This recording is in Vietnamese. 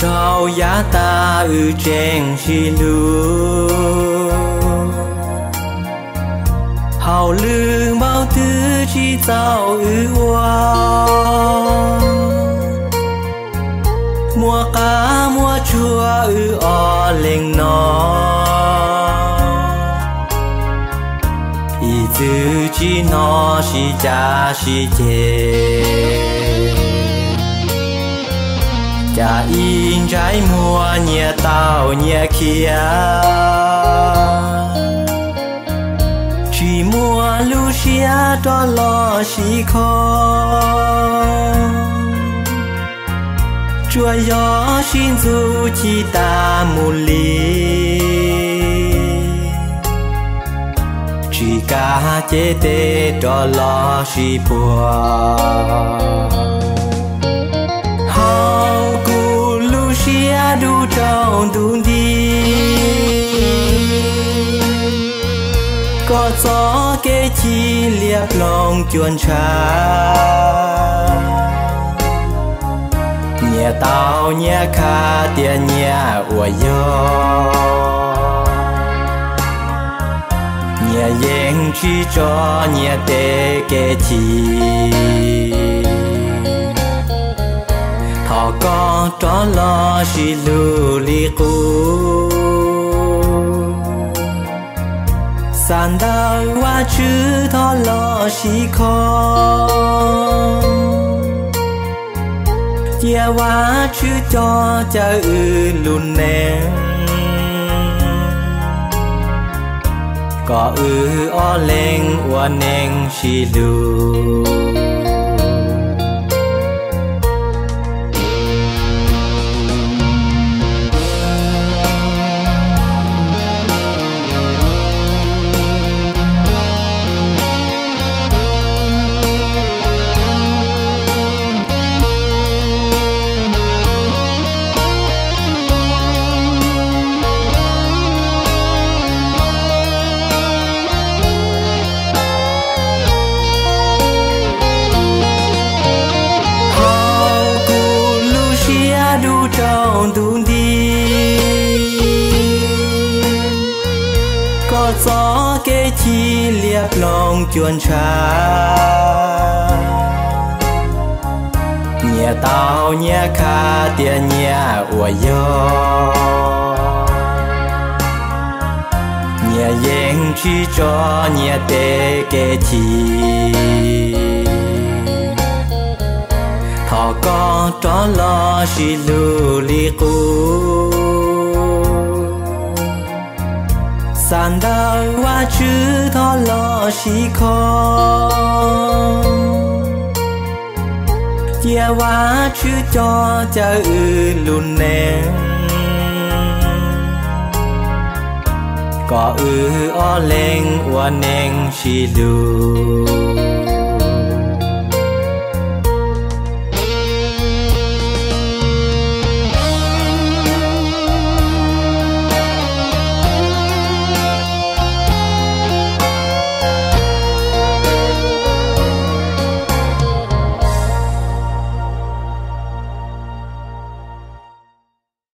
cao giá ta ư chen chi lu hào lương bao thứ chi tạo ư hoa. Mua cá, mua chua ư o lên nó. Ý tư chi nó, chi cha, chi chê. In trái mùa nhẹ tàu nhẹ kia. Chỉ mùa Lucia đó lo chỉ khó chúa gió xin du chi ta mù lý chỉ cả chế tê đó lo chỉ buồn gió kê chi liệp lòng chuồn trà. Nhẹ tao, nhẹ kha tiền nhẹ ủa gió. Nhẹ yên chi cho, nhẹ tê kê chi. Thọ có, tró lo chỉ lù li cu san đau qua chữ thọ lo chỉ khó chia qua chữ cho cha ư lùn nè có ư o lên wa neng chỉ lù trong có gió kê chi liệp lòng chuồn trà. Nhẹ tao, nhẹ kha tia nhẹ ủa gió. Nhẹ yên chi cho, nhẹ tê kê chi. Thọ con tró lo chỉ lù li cu san đau qua chữ thọ lo chỉ khó chia qua chữ cho cha ư lùn nè có ư o lên wa neng chỉ lù